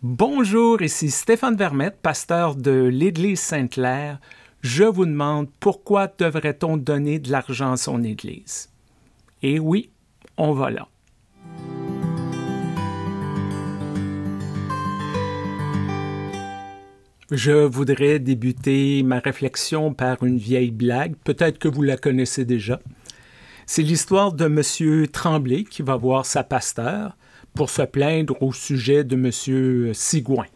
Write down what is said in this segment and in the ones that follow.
Bonjour, ici Stéphane Vermette, pasteur de l'Église Sainte-Claire. Je vous demande pourquoi devrait-on donner de l'argent à son Église? Et oui, on va là. Je voudrais débuter ma réflexion par une vieille blague, peut-être que vous la connaissez déjà. C'est l'histoire de M. Tremblay qui va voir sa pasteur pour se plaindre au sujet de M. Sigouin.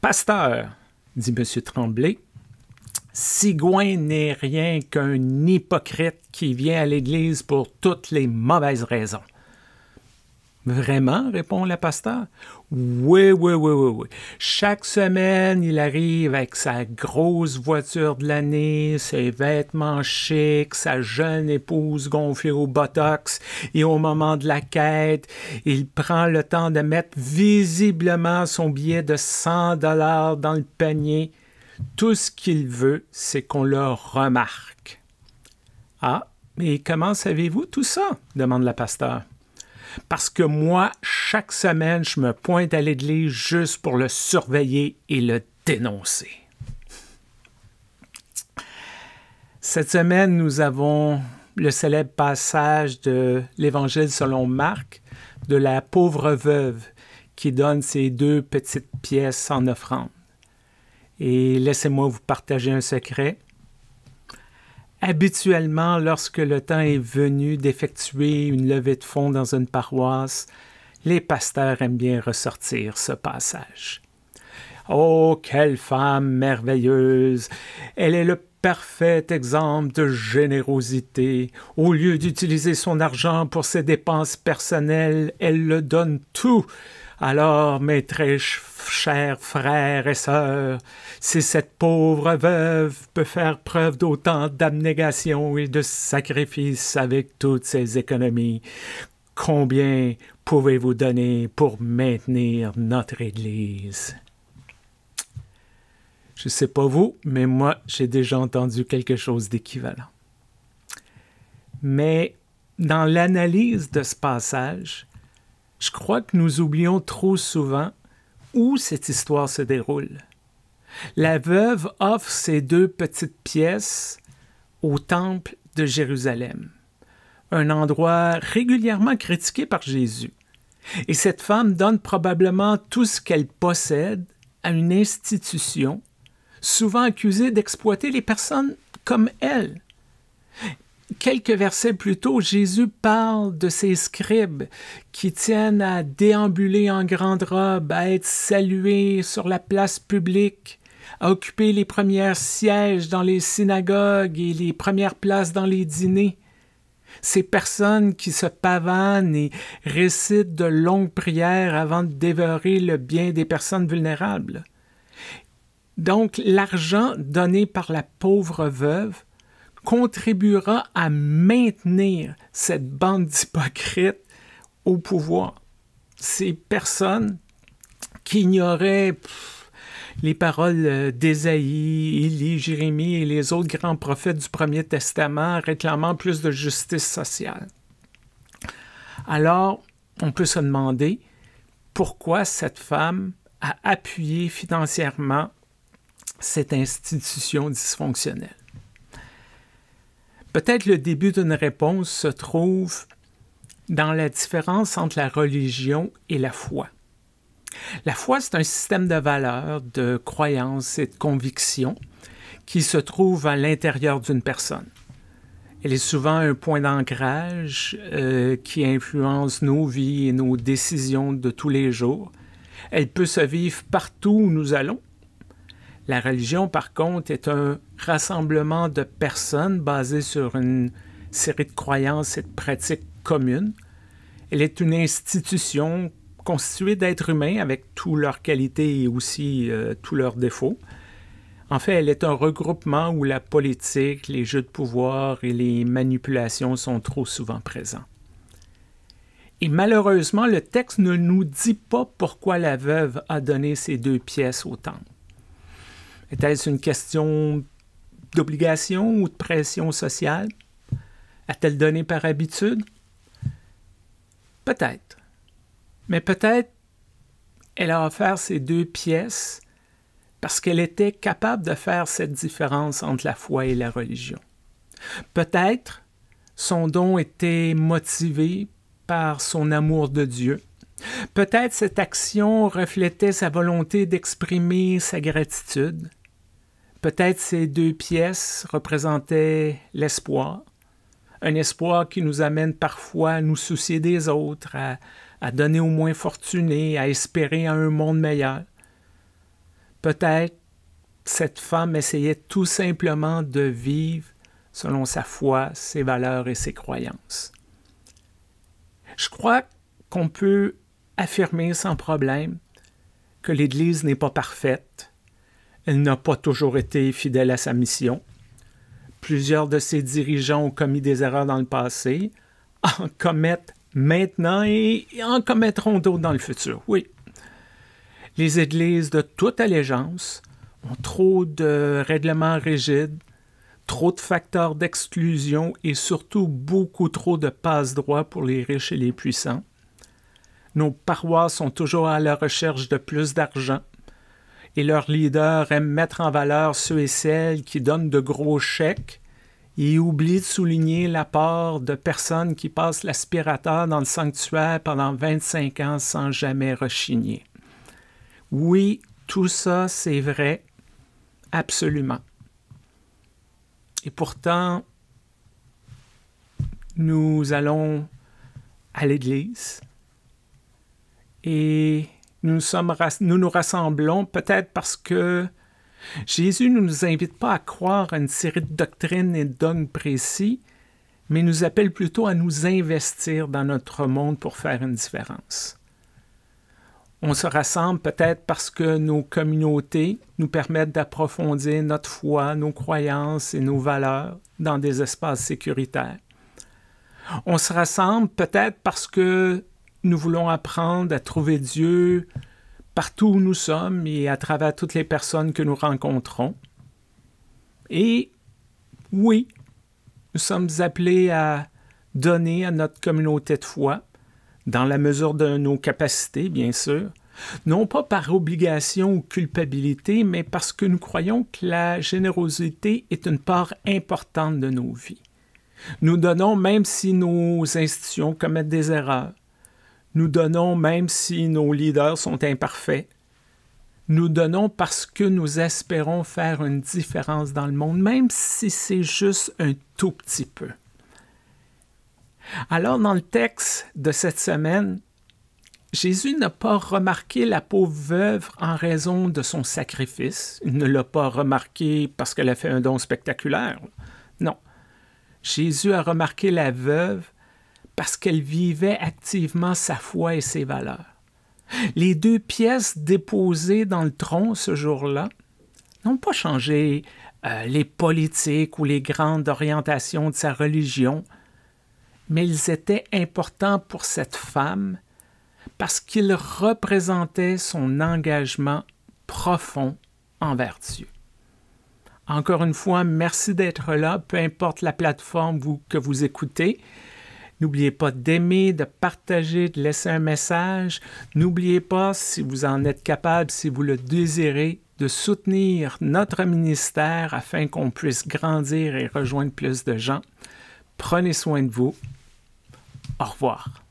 Pasteur, dit M. Tremblay, Sigouin n'est rien qu'un hypocrite qui vient à l'Église pour toutes les mauvaises raisons. Vraiment? répond le pasteur? Oui, oui, oui, oui, oui. Chaque semaine, il arrive avec sa grosse voiture de l'année, ses vêtements chics, sa jeune épouse gonflée au botox, et au moment de la quête, il prend le temps de mettre visiblement son billet de 100 dollars dans le panier. Tout ce qu'il veut, c'est qu'on le remarque. Ah, mais comment savez-vous tout ça? demande le pasteur parce que moi, chaque semaine, je me pointe à l'église juste pour le surveiller et le dénoncer. Cette semaine, nous avons le célèbre passage de l'Évangile selon Marc de la pauvre veuve qui donne ses deux petites pièces en offrande. Et laissez-moi vous partager un secret. Habituellement, lorsque le temps est venu d'effectuer une levée de fonds dans une paroisse, les pasteurs aiment bien ressortir ce passage. Oh, quelle femme merveilleuse! Elle est le parfait exemple de générosité. Au lieu d'utiliser son argent pour ses dépenses personnelles, elle le donne tout alors, mes très chers frères et sœurs, si cette pauvre veuve peut faire preuve d'autant d'abnégation et de sacrifice avec toutes ses économies, combien pouvez-vous donner pour maintenir notre Église? Je ne sais pas vous, mais moi, j'ai déjà entendu quelque chose d'équivalent. Mais dans l'analyse de ce passage, je crois que nous oublions trop souvent où cette histoire se déroule. La veuve offre ses deux petites pièces au temple de Jérusalem, un endroit régulièrement critiqué par Jésus. Et cette femme donne probablement tout ce qu'elle possède à une institution, souvent accusée d'exploiter les personnes comme elle. Quelques versets plus tôt, Jésus parle de ces scribes qui tiennent à déambuler en grande robe, à être salués sur la place publique, à occuper les premiers sièges dans les synagogues et les premières places dans les dîners. Ces personnes qui se pavanent et récitent de longues prières avant de dévorer le bien des personnes vulnérables. Donc l'argent donné par la pauvre veuve contribuera à maintenir cette bande d'hypocrites au pouvoir. Ces personnes qui ignoraient les paroles d'Ésaïe, Élie, Jérémie et les autres grands prophètes du Premier Testament réclamant plus de justice sociale. Alors, on peut se demander pourquoi cette femme a appuyé financièrement cette institution dysfonctionnelle. Peut-être le début d'une réponse se trouve dans la différence entre la religion et la foi. La foi, c'est un système de valeurs, de croyances et de convictions qui se trouve à l'intérieur d'une personne. Elle est souvent un point d'ancrage euh, qui influence nos vies et nos décisions de tous les jours. Elle peut se vivre partout où nous allons, la religion, par contre, est un rassemblement de personnes basées sur une série de croyances et de pratiques communes. Elle est une institution constituée d'êtres humains avec toutes leurs qualités et aussi euh, tous leurs défauts. En fait, elle est un regroupement où la politique, les jeux de pouvoir et les manipulations sont trop souvent présents. Et malheureusement, le texte ne nous dit pas pourquoi la veuve a donné ces deux pièces au temple. Était-ce une question d'obligation ou de pression sociale? A-t-elle donné par habitude? Peut-être. Mais peut-être elle a offert ces deux pièces parce qu'elle était capable de faire cette différence entre la foi et la religion. Peut-être son don était motivé par son amour de Dieu. Peut-être cette action reflétait sa volonté d'exprimer sa gratitude. Peut-être ces deux pièces représentaient l'espoir, un espoir qui nous amène parfois à nous soucier des autres, à, à donner aux moins fortunés, à espérer un monde meilleur. Peut-être cette femme essayait tout simplement de vivre selon sa foi, ses valeurs et ses croyances. Je crois qu'on peut affirmer sans problème que l'Église n'est pas parfaite, elle n'a pas toujours été fidèle à sa mission. Plusieurs de ses dirigeants ont commis des erreurs dans le passé, en commettent maintenant et en commettront d'autres dans le futur, oui. Les églises de toute allégeance ont trop de règlements rigides, trop de facteurs d'exclusion et surtout beaucoup trop de passe-droits pour les riches et les puissants. Nos paroisses sont toujours à la recherche de plus d'argent et leurs leaders aiment mettre en valeur ceux et celles qui donnent de gros chèques il oublie de souligner l'apport de personnes qui passent l'aspirateur dans le sanctuaire pendant 25 ans sans jamais rechigner. Oui, tout ça, c'est vrai, absolument. Et pourtant, nous allons à l'Église et nous, nous rassemblons peut-être parce que Jésus ne nous invite pas à croire à une série de doctrines et de dogmes précis, mais nous appelle plutôt à nous investir dans notre monde pour faire une différence. On se rassemble peut-être parce que nos communautés nous permettent d'approfondir notre foi, nos croyances et nos valeurs dans des espaces sécuritaires. On se rassemble peut-être parce que nous voulons apprendre à trouver Dieu partout où nous sommes et à travers toutes les personnes que nous rencontrons. Et oui, nous sommes appelés à donner à notre communauté de foi, dans la mesure de nos capacités, bien sûr, non pas par obligation ou culpabilité, mais parce que nous croyons que la générosité est une part importante de nos vies. Nous donnons même si nos institutions commettent des erreurs, nous donnons même si nos leaders sont imparfaits. Nous donnons parce que nous espérons faire une différence dans le monde, même si c'est juste un tout petit peu. Alors, dans le texte de cette semaine, Jésus n'a pas remarqué la pauvre veuve en raison de son sacrifice. Il ne l'a pas remarqué parce qu'elle a fait un don spectaculaire. Non. Jésus a remarqué la veuve parce qu'elle vivait activement sa foi et ses valeurs. Les deux pièces déposées dans le tronc ce jour-là n'ont pas changé euh, les politiques ou les grandes orientations de sa religion, mais ils étaient importants pour cette femme parce qu'ils représentaient son engagement profond envers Dieu. Encore une fois, merci d'être là, peu importe la plateforme que vous écoutez. N'oubliez pas d'aimer, de partager, de laisser un message. N'oubliez pas, si vous en êtes capable, si vous le désirez, de soutenir notre ministère afin qu'on puisse grandir et rejoindre plus de gens. Prenez soin de vous. Au revoir.